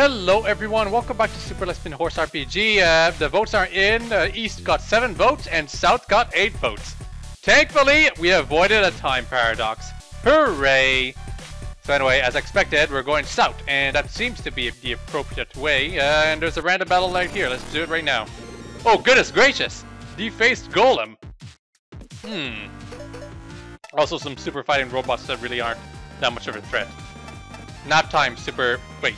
Hello everyone, welcome back to Super Lesbian Horse RPG. Uh, the votes are in. Uh, East got 7 votes and South got 8 votes. Thankfully, we avoided a time paradox. Hooray! So anyway, as expected, we're going south, and that seems to be the appropriate way. Uh, and there's a random battle right here. Let's do it right now. Oh, goodness gracious! Defaced Golem. Hmm. Also some super fighting robots that really aren't that much of a threat. Nap time super... Wait,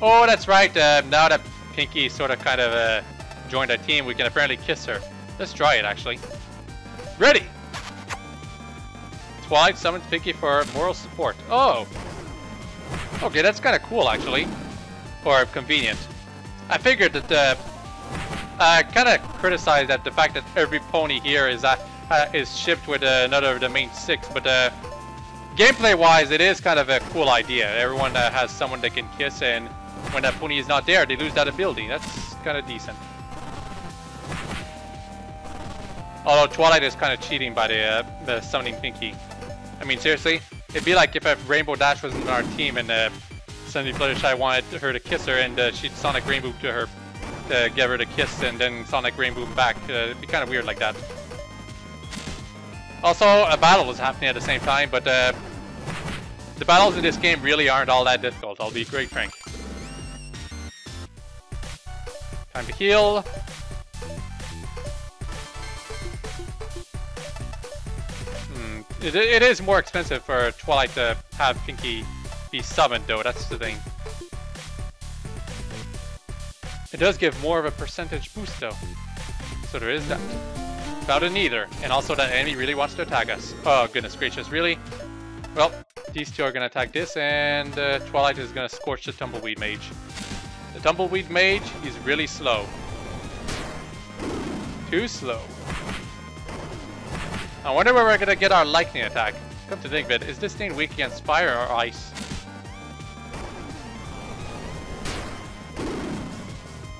Oh, that's right. Uh, now that Pinkie sort of kind of uh, joined our team, we can apparently kiss her. Let's try it, actually. Ready! Twilight summons Pinkie for moral support. Oh! Okay, that's kind of cool, actually. Or convenient. I figured that, uh, I kind of criticized that the fact that every pony here is uh, uh is shipped with uh, another of the main six, but uh, gameplay-wise, it is kind of a cool idea. Everyone uh, has someone they can kiss, and when that pony is not there, they lose that ability. That's kind of decent. Although Twilight is kind of cheating by the, uh, the summoning Pinkie. I mean, seriously, it'd be like if a Rainbow Dash was in our team and uh, suddenly Fluttershy wanted her to kiss her and uh, she'd Sonic Rainboom to her to give her the kiss and then Sonic Rainboom back. Uh, it'd be kind of weird like that. Also, a battle was happening at the same time, but uh, the battles in this game really aren't all that difficult, I'll be great frank. Time to heal. Hmm. It, it is more expensive for Twilight to have Pinkie be summoned, though. That's the thing. It does give more of a percentage boost, though. So there is that. Without it neither. And also that enemy really wants to attack us. Oh, goodness gracious, really? Well, these two are to attack this, and uh, Twilight is to scorch the Tumbleweed Mage. The Tumbleweed Mage is really slow. Too slow. I wonder where we're gonna get our lightning attack. Come to think of it, is this thing weak against fire or ice?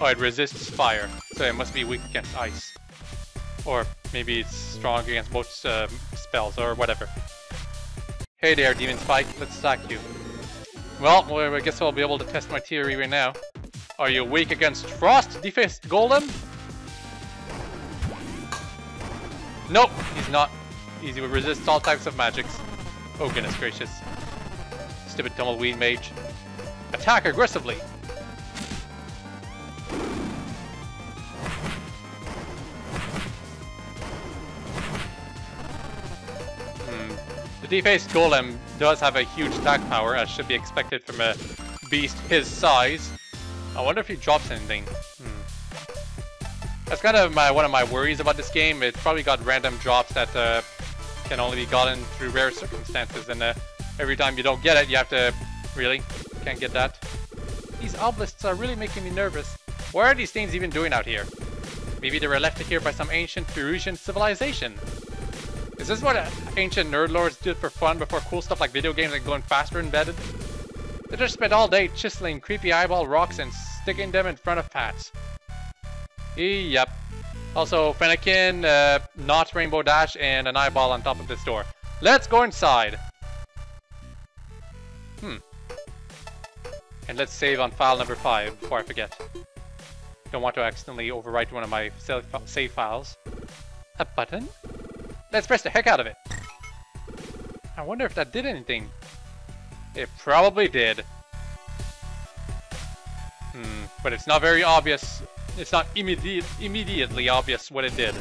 Oh, it resists fire, so it must be weak against ice. Or maybe it's strong against both uh, spells, or whatever. Hey there, Demon Spike, let's attack you. Well, I guess I'll be able to test my theory right now. Are you weak against Frost? Defaced Golem? Nope, he's not. He resist all types of magics. Oh goodness gracious. Stupid Tumbleweed Mage. Attack aggressively! The defaced golem does have a huge attack power, as should be expected from a beast his size. I wonder if he drops anything. Hmm. That's kind of my one of my worries about this game. It's probably got random drops that uh, can only be gotten through rare circumstances, and uh, every time you don't get it, you have to... Really? Can't get that? These obelisks are really making me nervous. What are these things even doing out here? Maybe they were left here by some ancient Peruvian civilization. Is this what ancient nerd lords did for fun before cool stuff like video games and going faster embedded? They just spent all day chiseling creepy eyeball rocks and sticking them in front of Pats. Yep. Also, Fennekin, uh, not Rainbow Dash, and an eyeball on top of this door. Let's go inside. Hmm. And let's save on file number 5 before I forget. Don't want to accidentally overwrite one of my save files. A button? Let's press the heck out of it. I wonder if that did anything. It probably did. Hmm, but it's not very obvious. It's not immediate, immediately obvious what it did.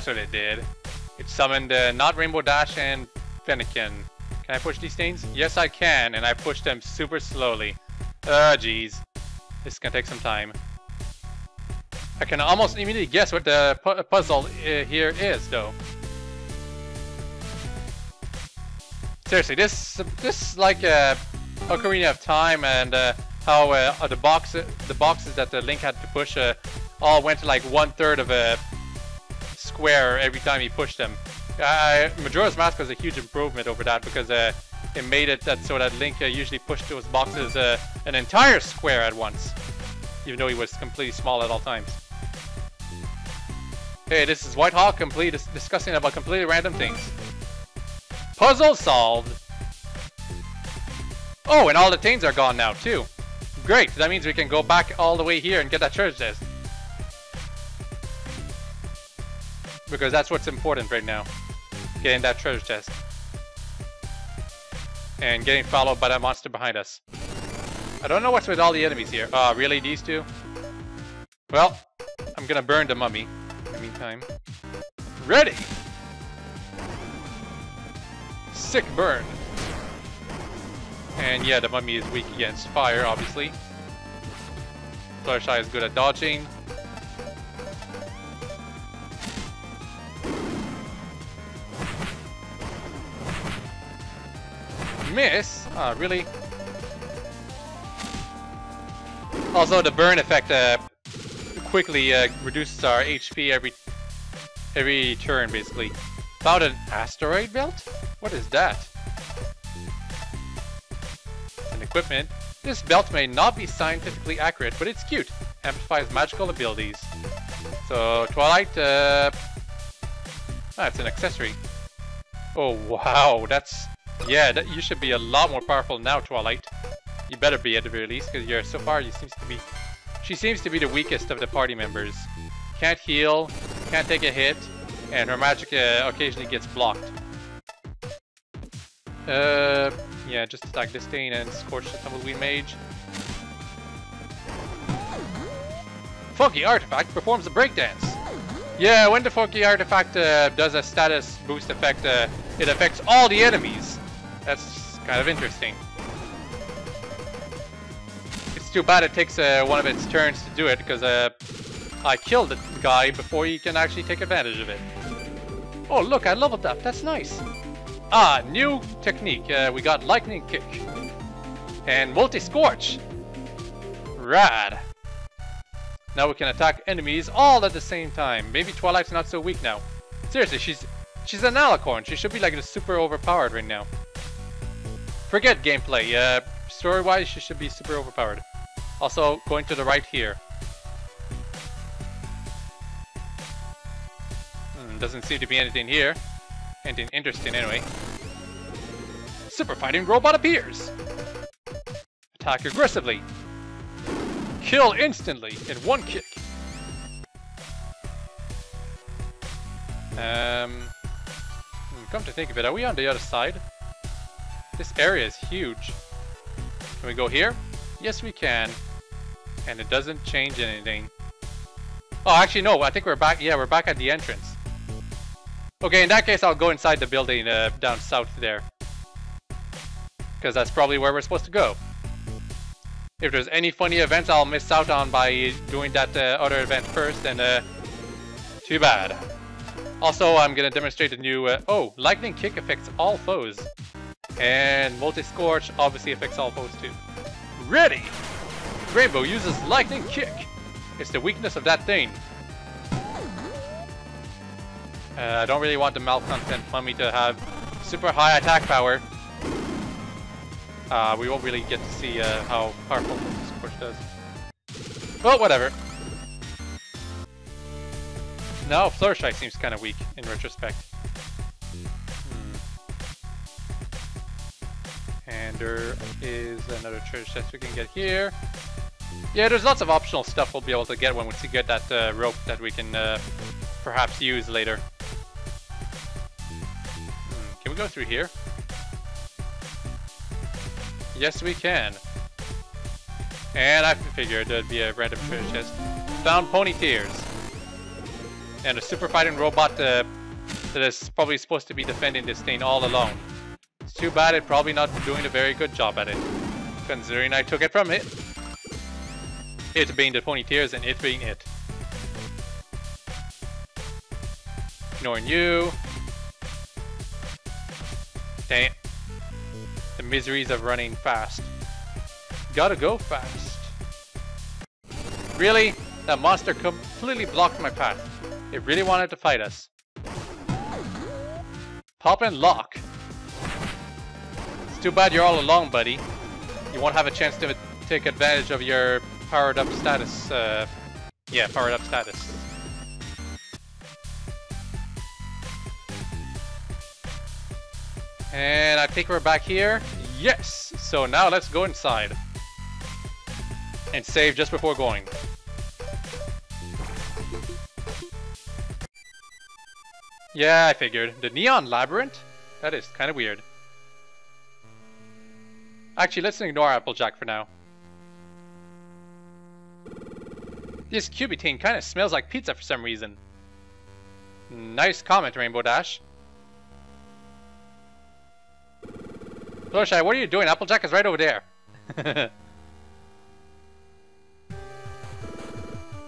That's what it did. It summoned uh, not Rainbow Dash and Fennekin. Can I push these things? Yes, I can, and I push them super slowly. Uh, jeez. This is gonna take some time. I can almost immediately guess what the pu puzzle uh, here is, though. Seriously, this this like uh, Ocarina of Time and uh, how uh, the box the boxes that the Link had to push uh, all went to like one third of a square every time he pushed them. Uh, Majora's Mask was a huge improvement over that because uh, it made it that so that Link uh, usually pushed those boxes uh, an entire square at once, even though he was completely small at all times. Hey, this is WhiteHawke, complete discussing about completely random things. Puzzle solved. Oh, and all the things are gone now too. Great, that means we can go back all the way here and get that treasure chest. Because that's what's important right now. Getting that treasure chest. And getting followed by that monster behind us. I don't know what's with all the enemies here. Oh, really? These two? Well, I'm gonna burn the mummy in the meantime. Ready! Sick burn. And yeah, the mummy is weak against fire, obviously. Fluttershy is good at dodging. Miss? Ah, really? Also, the burn effect uh, quickly uh, reduces our HP every every turn, basically. Found an asteroid belt? What is that? An equipment. This belt may not be scientifically accurate, but it's cute. Amplifies magical abilities. So, Twilight, uh... Ah, it's an accessory. Oh, wow, that's yeah, that, you should be a lot more powerful now, Twilight. You better be at the very least, because you're so far you seems to be she seems to be the weakest of the party members. Can't heal, can't take a hit, and her magic uh, occasionally gets blocked. Uh, yeah, just attack thing and scorch the Tumbleweed Mage. Funky Artifact performs a breakdance. Yeah, when the Funky Artifact uh, does a status boost effect, uh, it affects all the enemies. That's kind of interesting. It's too bad it takes uh, one of its turns to do it, because uh, I killed the guy before he can actually take advantage of it. Oh look, I leveled up, that's nice. Ah, new technique. Uh, we got Lightning Kick. And Multi-Scorch. Rad. Now we can attack enemies all at the same time. Maybe Twilight's not so weak now. Seriously, she's she's an alicorn. She should be like super overpowered right now. Forget gameplay. Uh, Story-wise, she should be super overpowered. Also, going to the right here. Hmm, doesn't seem to be anything here. Anything interesting anyway. Super Fighting Robot appears! Attack aggressively. Kill instantly in one kick. Um, hmm, come to think of it, are we on the other side? This area is huge. Can we go here? Yes, we can. And it doesn't change anything. Oh, actually, no. I think we're back. Yeah, we're back at the entrance. Okay, in that case, I'll go inside the building uh, down south there. Because that's probably where we're supposed to go. If there's any funny events I'll miss out on by doing that uh, other event first, then uh, too bad. Also, I'm to demonstrate the new... Uh, oh, Lightning Kick affects all foes. And Multi-Scorch obviously affects all foes too. Ready! Rainbow uses Lightning Kick. It's the weakness of that thing. Uh, I don't really want the malcontent mummy to have super high attack power. Uh, we won't really get to see uh, how powerful Scorch does. Well, whatever. Now Fluttershy seems kind of weak in retrospect. And there is another treasure chest we can get here. Yeah, there's lots of optional stuff we'll be able to get when we get that uh, rope that we can uh, perhaps use later. Hmm, can we go through here? Yes, we can. And I figured there'd be a random treasure chest. Found pony tears. And a super fighting robot uh, that is probably supposed to be defending this thing all alone. Too bad it probably not doing a very good job at it. Considering I took it from it. It being the pony tears and it being it. Ignoring you. Dang it. The miseries of running fast. Gotta go fast. Really? That monster completely blocked my path. It really wanted to fight us. Pop and lock. Too bad you're all alone, buddy. You won't have a chance to take advantage of your powered up status. Uh, yeah, powered up status. And I think we're back here. Yes! So now let's go inside. And save just before going. Yeah, I figured. The Neon Labyrinth? That is kind of weird. Actually, let's ignore Applejack for now. This cubey thing kind of smells like pizza for some reason. Nice comment, Rainbow Dash. Fluttershy, what are you doing? Applejack is right over there.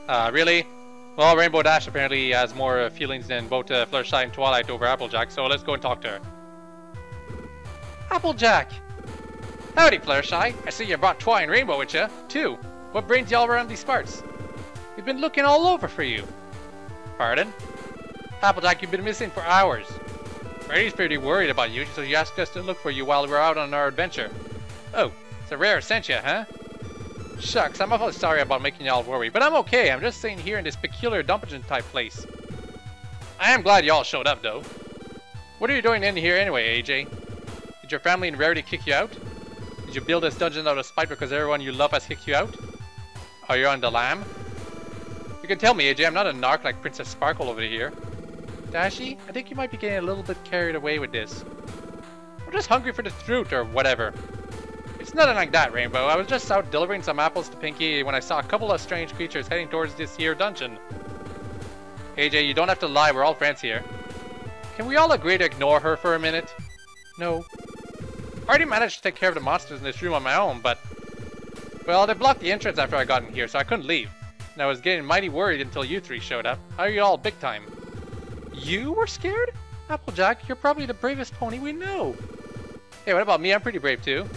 uh, really? Well, Rainbow Dash apparently has more feelings than both uh, Fluttershy and Twilight over Applejack, so let's go and talk to her. Applejack! Howdy, Fluttershy. I see you brought Twi and Rainbow with you, too. What brings y'all around these parts? We've been looking all over for you. Pardon? Applejack, you've been missing for hours. Rarity's pretty worried about you, so he asked us to look for you while we're out on our adventure. Oh, it's a rare sent you, huh? Shucks, I'm awfully sorry about making y'all worry, but I'm okay. I'm just staying here in this peculiar dungeon type place. I am glad y'all showed up, though. What are you doing in here anyway, AJ? Did your family and Rarity kick you out? Did you build this dungeon out of spite because everyone you love has kicked you out? Are you on the lam? You can tell me, AJ, I'm not a narc like Princess Sparkle over here. Dashy, I think you might be getting a little bit carried away with this. I'm just hungry for the truth or whatever. It's nothing like that, Rainbow. I was just out delivering some apples to Pinkie when I saw a couple of strange creatures heading towards this here dungeon. AJ, you don't have to lie. We're all friends here. Can we all agree to ignore her for a minute? No. I already managed to take care of the monsters in this room on my own, but... Well, they blocked the entrance after I got in here, so I couldn't leave. And I was getting mighty worried until you three showed up. How are you all big time? You were scared? Applejack, you're probably the bravest pony we know. Hey, what about me? I'm pretty brave too.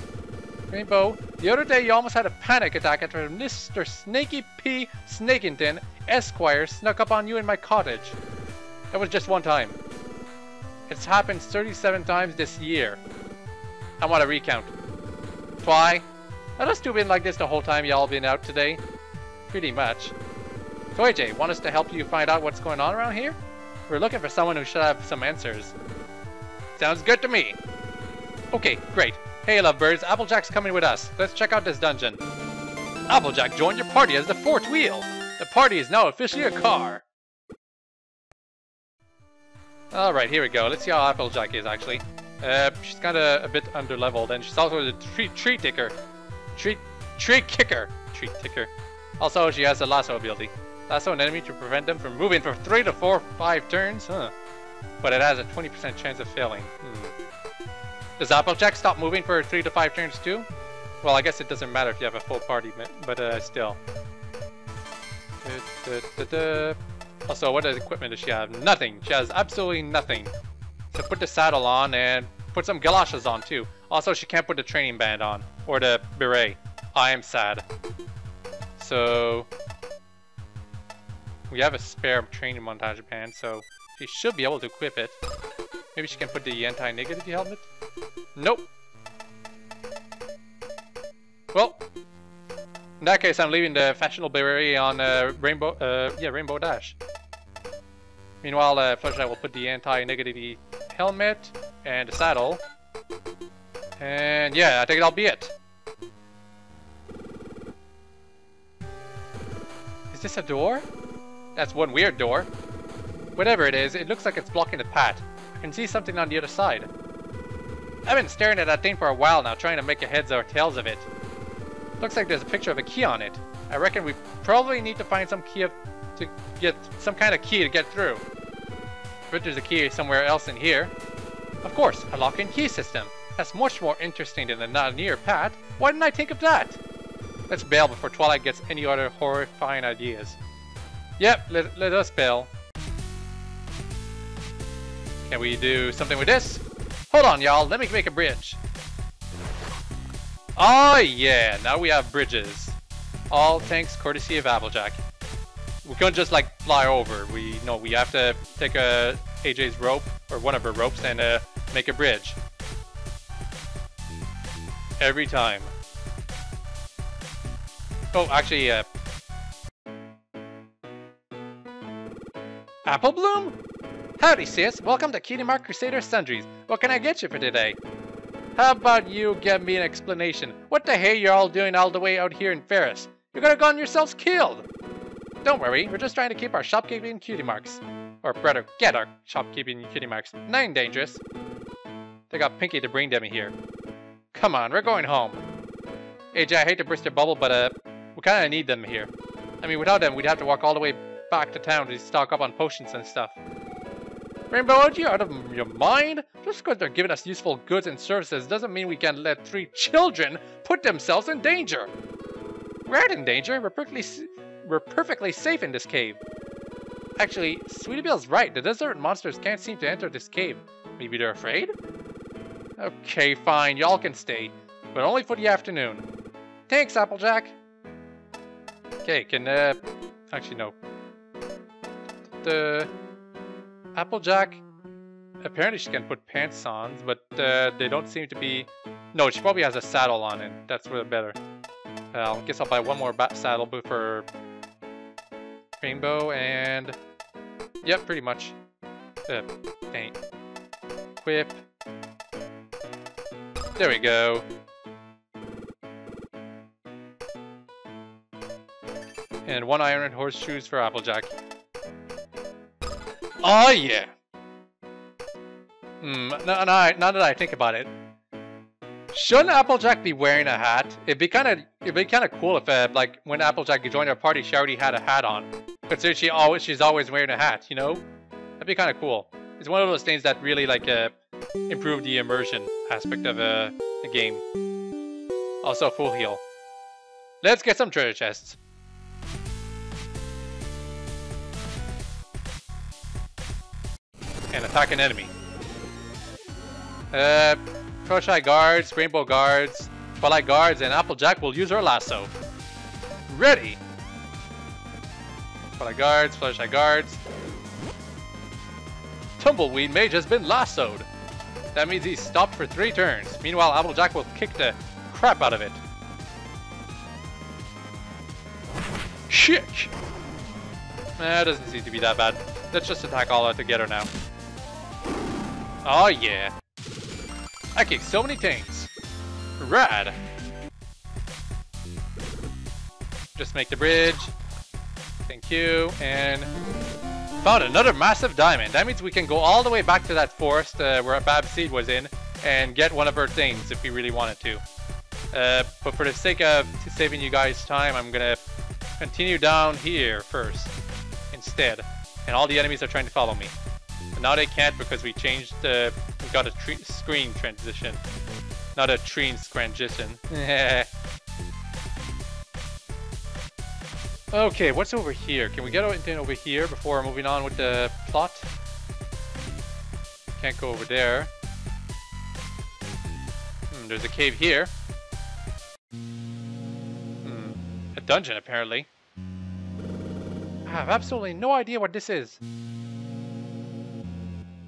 Rainbow, the other day you almost had a panic attack after Mr. Snaky P. Snakington, Esquire, snuck up on you in my cottage. That was just one time. It's happened 37 times this year. I want a recount. Why? Us two been like this the whole time y'all been out today? Pretty much. So AJ, want us to help you find out what's going on around here? We're looking for someone who should have some answers. Sounds good to me. Okay, great. Hey, lovebirds, Applejack's coming with us. Let's check out this dungeon. Applejack joined your party as the fourth wheel. The party is now officially a car. Alright, here we go. Let's see how Applejack is, actually. Uh, she's kind of a bit underleveled, and she's also a tree, tree ticker. Tree, tree kicker. Tree ticker. Also, she has a lasso ability. Lasso an enemy to prevent them from moving for 3 to 4 5 turns? Huh. But it has a 20% chance of failing. Hmm. Does Applejack stop moving for 3 to 5 turns too? Well, I guess it doesn't matter if you have a full party, but uh, still. Da, da, da, also, what equipment does she have? Nothing. She has absolutely nothing. So put the saddle on and put some galoshes on too. Also, she can't put the training band on. Or the beret. I am sad. So, we have a spare training montage band, so she should be able to equip it. Maybe she can put the anti-negativity helmet? Nope. Well, in that case, I'm leaving the fashionable beret on uh, Rainbow, uh, yeah, Rainbow Dash. Meanwhile, uh, Fluttershy will put the anti-negativity helmet and a saddle. And yeah, I think that'll be it. Is this a door? That's one weird door. Whatever it is, it looks like it's blocking the path. I can see something on the other side. I've been staring at that thing for a while now, trying to make a heads or tails of it. Looks like there's a picture of a key on it. I reckon we probably need to find some key of, to get some kind of key to get through. But there's a key somewhere else in here. Of course, a lock and key system. That's much more interesting than the not near path. Why didn't I think of that? Let's bail before Twilight gets any other horrifying ideas. Yep, let, let us bail. Can we do something with this? Hold on, y'all. Let me make a bridge. Oh, yeah. Now we have bridges. All thanks courtesy of Applejack. We can't just, like, fly over. We no, we have to take a AJ's rope, or one of her ropes, and uh, make a bridge. Every time. Oh, actually, uh... Apple Bloom? Howdy, sis. Welcome to Cutie Mark Crusader Sundries. What can I get you for today? How about you give me an explanation? What the hell you're all doing all the way out here in Ferris? You're gonna gotten yourselves killed! Don't worry, we're just trying to keep our shopkeeping cutie marks. Or rather, get our shopkeeping cutie marks. Nothing dangerous. They got Pinkie to bring Demi here. Come on, we're going home. AJ, I hate to burst your bubble, but uh, we kinda need them here. I mean, without them, we'd have to walk all the way back to town to stock up on potions and stuff. Rainbow, you out of your mind? Just because they're giving us useful goods and services doesn't mean we can let three children put themselves in danger. We're not in danger. We're perfectly, we're perfectly safe in this cave. Actually, Sweetie Belle's right. The desert monsters can't seem to enter this cave. Maybe they're afraid? Okay, fine. Y'all can stay. But only for the afternoon. Thanks, Applejack. Okay, can, uh... Actually, no. The... Applejack, apparently she can put pants on, but uh, they don't seem to be... No, she probably has a saddle on and that's the better. I guess I'll buy one more saddle for Rainbow and... Yep, pretty much. Uh, dang. Whip. There we go. And one iron and horseshoes for Applejack. Oh yeah. Hmm. Now, that I think about it, shouldn't Applejack be wearing a hat? It'd be kind of it'd be kind of cool if uh, like when Applejack joined our party, she already had a hat on. Considering she always she's always wearing a hat, you know? That'd be kind of cool. It's one of those things that really like uh, improve the immersion aspect of uh, the game. Also, full heal. Let's get some treasure chests. and attack an enemy. Uh, Crochet guards, Rainbow guards, Twilight guards, and Applejack will use her lasso. Ready! Twilight guards, guards. Tumbleweed Mage has been lassoed. That means he's stopped for three turns. Meanwhile, Applejack will kick the crap out of it. Shit! That doesn't seem to be that bad. Let's just attack all out together now. Oh yeah. I kick so many things. Rad. Just make the bridge. Thank you. And found another massive diamond. That means we can go all the way back to that forest uh, where Babs Seed was in and get one of her things if we really wanted to. Uh, but for the sake of saving you guys time, I'm gonna continue down here first instead. And all the enemies are trying to follow me. But now they can't because we changed the... We got a screen transition. Not a tree transition. okay, what's over here? Can we get anything over here before moving on with the plot? Can't go over there. Hmm, there's a cave here. Hmm, a dungeon apparently. I have absolutely no idea what this is.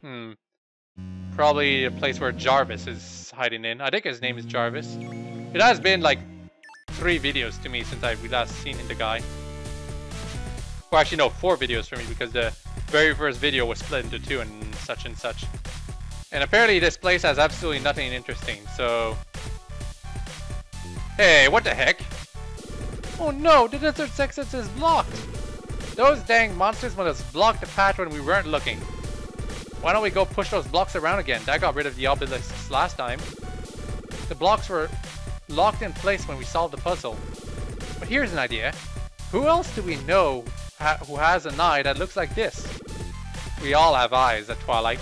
Hmm. Probably a place where Jarvis is hiding in. I think his name is Jarvis. It has been like three videos to me since I've last seen the guy. Well, actually, no, four videos for me because the very first video was split into two and such and such. And apparently this place has absolutely nothing interesting, so... Hey, what the heck? Oh no, the desert exit is blocked! Those dang monsters must have blocked the path when we weren't looking. Why don't we go push those blocks around again? That got rid of the obelisks last time. The blocks were locked in place when we solved the puzzle. But here's an idea. Who else do we know who has an eye that looks like this? We all have eyes at Twilight.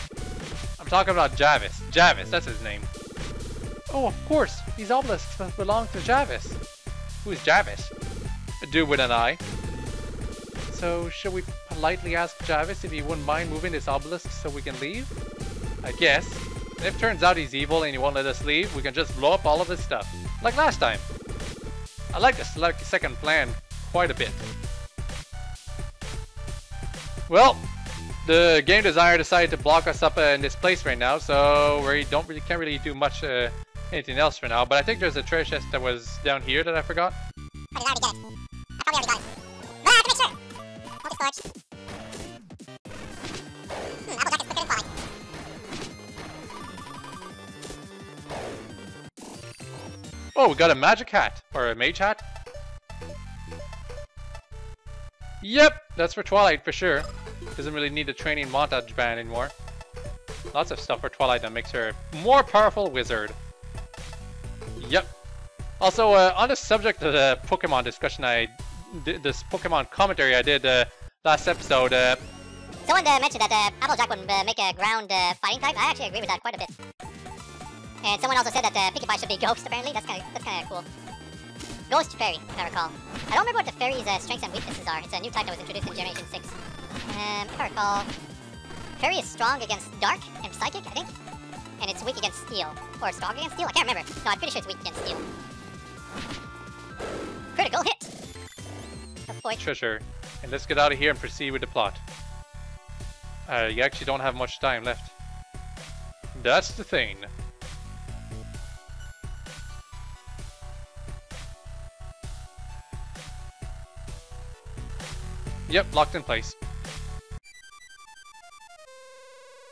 I'm talking about Javis. Javis, that's his name. Oh, of course. These obelisks belong to Javis. Who's Javis? A dude with an eye. So, should we politely ask Javis if he wouldn't mind moving this obelisk so we can leave? I guess. If it turns out he's evil and he won't let us leave, we can just blow up all of his stuff. Like last time. I like this second plan quite a bit. Well, the game designer decided to block us up uh, in this place right now, so we don't really can't really do much uh, anything else for now, but I think there's a treasure chest that was down here that I forgot. I did already get it. I probably already got it. But I have to make sure. Multi-Scorch. Hmm, Applejack is quicker than Twilight. Oh, we got a magic hat or a mage hat. Yep, that's for Twilight for sure. Doesn't really need the training montage band anymore. Lots of stuff for Twilight that makes her a more powerful wizard. Yep. Also, uh, on the subject of the Pokemon discussion I did, this Pokemon commentary I did uh, last episode, uh, Someone uh, mentioned that uh, Applejack would uh, make a ground uh, fighting type. I actually agree with that quite a bit. And someone also said that uh, Pie should be Ghost, apparently. That's kind of that's kind of cool. Ghost Fairy, if I recall. I don't remember what the Fairy's uh, strengths and weaknesses are. It's a new type that was introduced in Generation 6. Um, if I recall, Fairy is strong against Dark and Psychic, I think. And it's weak against Steel. Or strong against Steel? I can't remember. No, I'm pretty sure it's weak against Steel. Critical hit! Boy. Treasure. And let's get out of here and proceed with the plot. Uh, you actually don't have much time left. That's the thing. Yep, locked in place.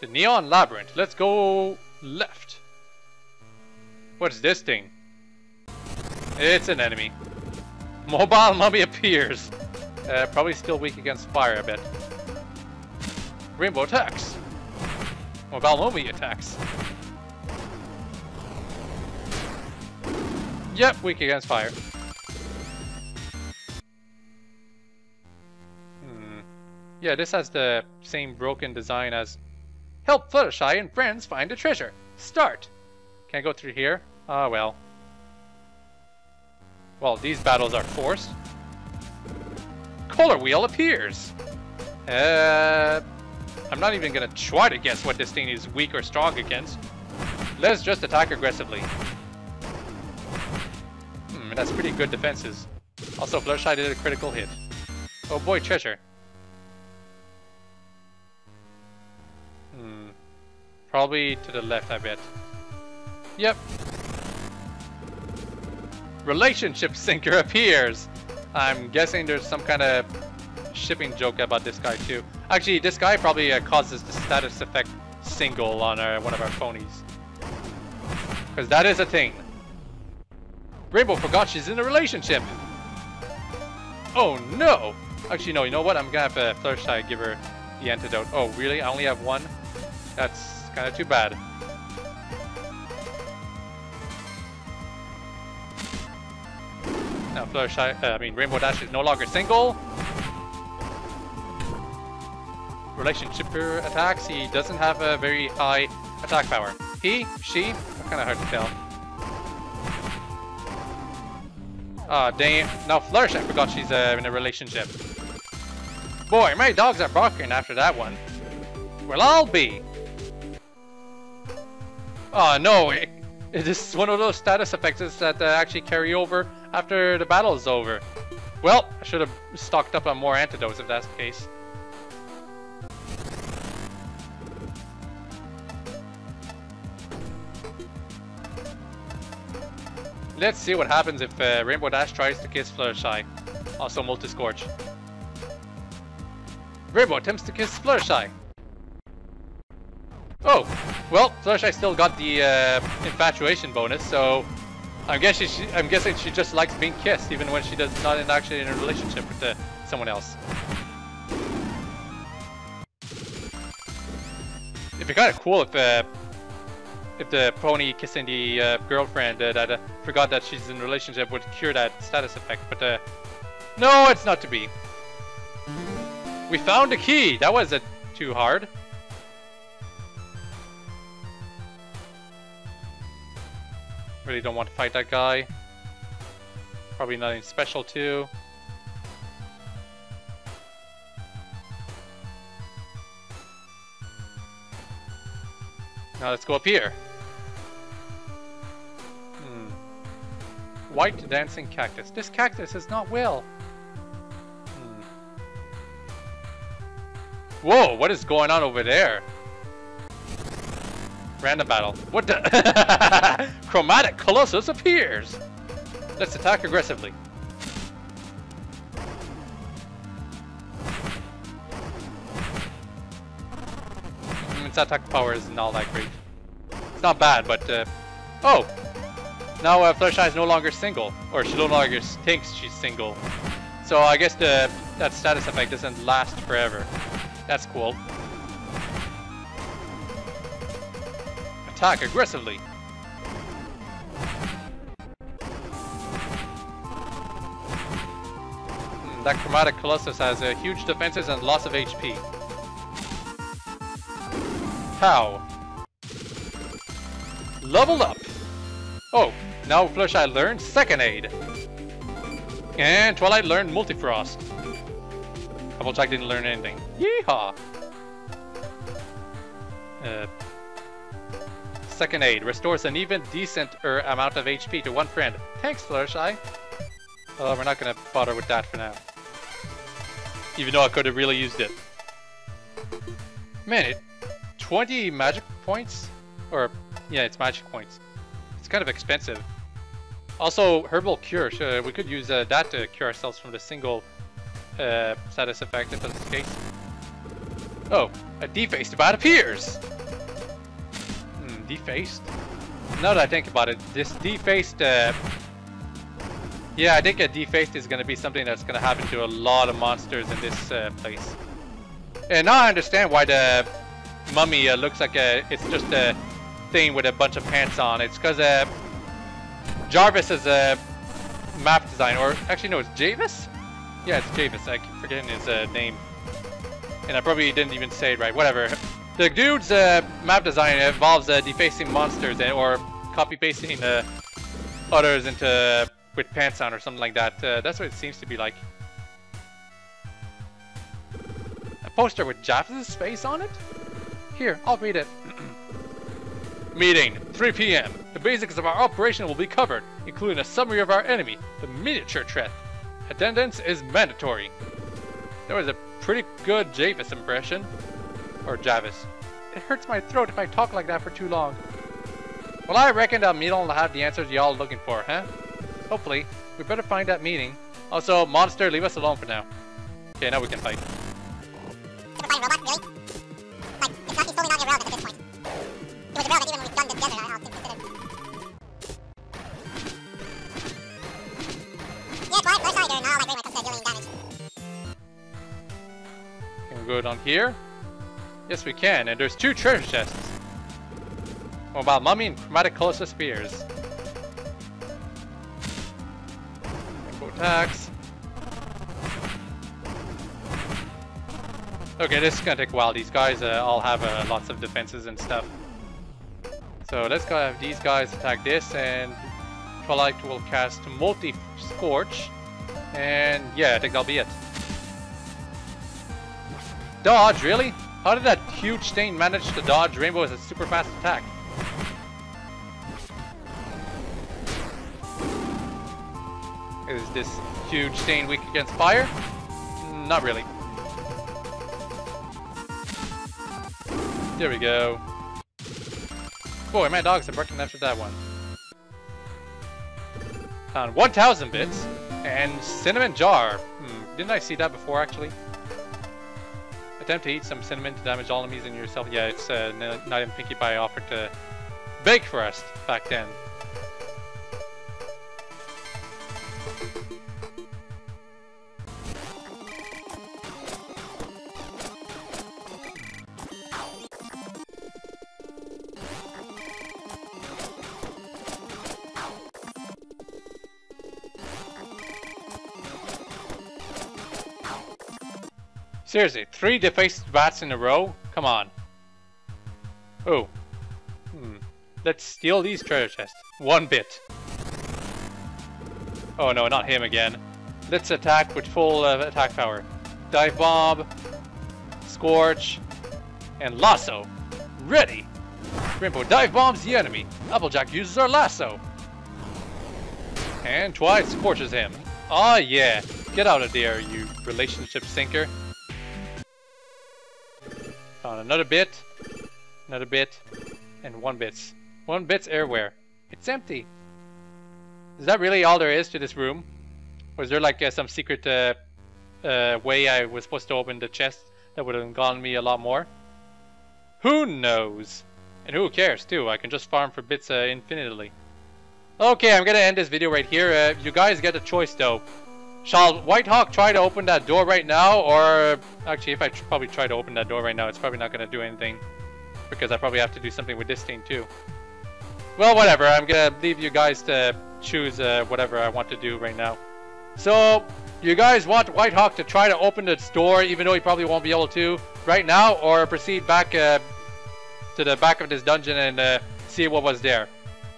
The Neon Labyrinth. Let's go left. What's this thing? It's an enemy. Mobile mummy appears. Uh, probably still weak against fire, I bet. Rainbow attacks. Mobile mummy attacks. Yep, weak against fire. Yeah, this has the same broken design as Help Fluttershy and friends find a treasure. Start! Can I go through here? Ah, well. Well, these battles are forced. Color wheel appears. Uh, I'm not even gonna try to guess what this thing is weak or strong against. Let's just attack aggressively. Hmm, that's pretty good defenses. Also, Fluttershy did a critical hit. Oh boy, treasure. Hmm. Probably to the left, I bet. Yep. Relationship sinker appears. I'm guessing there's some kind of shipping joke about this guy too. Actually, this guy probably uh, causes the status effect single on our, one of our phonies. Because that is a thing. Rainbow forgot she's in a relationship. Oh no! Actually, no, you know what? I'm gonna have to a Fluttershy give her the antidote. Oh, really? I only have one? That's kind of too bad. Now Fluttershy, uh, I mean Rainbow Dash is no longer single. Relationship attacks, he doesn't have a very high attack power. He, she, kind of hard to tell. Ah, oh, it. Now Flourish, I forgot she's uh, in a relationship. Boy, my dogs are barking after that one. Well, I'll be. Oh no, it, it is one of those status effects that uh, actually carry over after the battle is over. Well, I should have stocked up on more antidotes if that's the case. Let's see what happens if uh, Rainbow Dash tries to kiss Fluttershy. Also Multi-Scorch. Rainbow attempts to kiss Fluttershy. Oh, well, Fluttershy still got the uh, infatuation bonus, so I'm guessing she, I'm guessing she just likes being kissed, even when she does not in actually in a relationship with uh, someone else. It'd be kind of cool if uh, if the pony kissing the uh, girlfriend uh, that uh, forgot that she's in a relationship would cure that status effect, but no, it's not to be. We found a key. That wasn't too hard. Really don't want to fight that guy. Probably nothing special too. Now let's go up here. Hmm. White dancing cactus. This cactus is not well. Hmm. Whoa, what is going on over there? Random battle. What the? Chromatic Colossus appears! Let's attack aggressively. Mm, Its attack power is not that great. It's not bad, but uh, oh, now uh, Fluttershy is no longer single, or she no longer thinks she's single. So I guess the that status effect doesn't last forever. That's cool. Attack aggressively. Hmm, That Chromatic Colossus has uh, huge defenses and lots of HP. How? Leveled up! Oh, now Fluttershy learned Second Aid. And Twilight learned Multifrost. Applejack didn't learn anything. Yeehaw! Uh, second Aid restores an even decent er, amount of HP to one friend. Thanks, Fluttershy. Well, we're not gonna bother with that for now. Even though I could have really used it. Man, it 20 magic points? Or, yeah, it's magic points. It's kind of expensive. Also, Herbal Cure. So we could use uh, that to cure ourselves from the single uh, status effect in this case. Oh, a defaced bat appears! Defaced? Now that I think about it, this defaced... Uh, yeah, I think a defaced is going to be something that's going to happen to a lot of monsters in this uh, place. And now I understand why the mummy uh, looks like a, it's just a thing with a bunch of pants on. It's because uh, Jarvis is a map design, or actually no, it's Javis? Yeah, it's Javis. I keep forgetting his uh, name. And I probably didn't even say it right. Whatever. The dude's uh, map design involves uh, defacing monsters and, or copy pasting uh, others into with pants on or something like that. Uh, that's what it seems to be like. A poster with Javis' face on it? Here, I'll read it. Meeting, 3 p.m. The basics of our operation will be covered, including a summary of our enemy, the miniature threat. Attendance is mandatory. That was a pretty good Javis impression. Or Javis. It hurts my throat if I talk like that for too long. Well, I reckon that meeting will have the answers y'all looking for, huh? Hopefully. We better find that meeting. Also, monster, leave us alone for now. Okay, now we can fight. Super flying robot, really? Like, it's not, he's totally not irrelevant at this point. He was irrelevant even when we gunned him together, I don't think considered. Yeah, Twilight, Fluttershy, they're not all like when it comes to dealing damage. Can we go down here? Yes, we can, and there's two treasure chests. About Mummy and Chromatic Colossus Spears. Rainbow attacks. Okay, this is gonna take a while. These guys uh, all have uh, lots of defenses and stuff. So let's go have these guys attack this, and Twilight will cast Multi Scorch. And yeah, I think that'll be it. Dodge, really? How did that huge stain manage to dodge Rainbow as a super fast attack? Is this huge stain weak against fire? Not really. There we go. Boy, my dogs are barking after that one. Found 1,000 bits and cinnamon jar. Hmm, didn't I see that before actually? Attempt to eat some cinnamon to damage all enemies and yourself. Yeah, it's uh, not even Pinkie Pie offered to bake for us back then. Seriously, three defaced bats in a row? Come on. Oh. Hmm. Let's steal these treasure chests. One bit. Oh no, not him again. Let's attack with full uh, attack power. Dive Bomb, Scorch, and Lasso. Ready! Rainbow Dive Bombs the enemy. Applejack uses our Lasso. And twice scorches him. Ah yeah, get out of there, you relationship sinker. Found another bit, another bit, and one bits. One bits airware. It's empty. Is that really all there is to this room? Was there like uh, some secret uh, uh, way I was supposed to open the chest that would have gone me a lot more? Who knows? And who cares too? I can just farm for bits uh, infinitely. Okay, I'm gonna end this video right here. Uh, you guys get a choice though. Shall WhiteHawke try to open that door right now, or actually, if I tr probably try to open that door right now, it's probably not gonna do anything because I probably have to do something with this thing too. Well, whatever. I'm gonna leave you guys to choose uh, whatever I want to do right now. So, you guys want WhiteHawke to try to open this door, even though he probably won't be able to right now, or proceed back uh, to the back of this dungeon and uh, see what was there?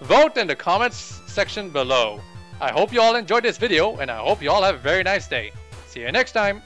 Vote in the comments section below. I hope you all enjoyed this video, and I hope you all have a very nice day. See you next time!